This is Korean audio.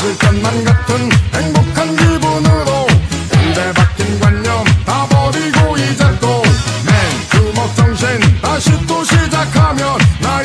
웃을 것만 같은 행복한 기분으로 근데 바뀐 관념 다 버리고 이제 또 맨 주먹 정신 다시 또 시작하면 나